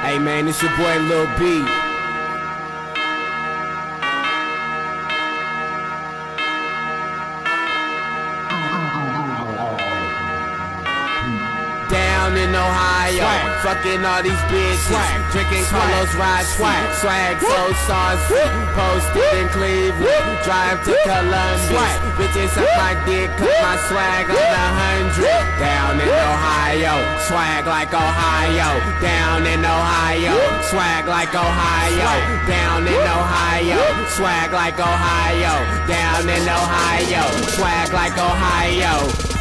Hey man, it's your boy Lil B. Down in Ohio, Swag. fucking all these bitches, Swag. drinking Swag. Carlos Ride Swag. swag so saucy, posted in Cleveland, drive to Columbus, Swag. bitches suck my dick, cut my swag on a hundred. Down in Ohio, swag like Ohio, down swag like Ohio, down in Ohio, swag like Ohio, down in Ohio, swag like Ohio.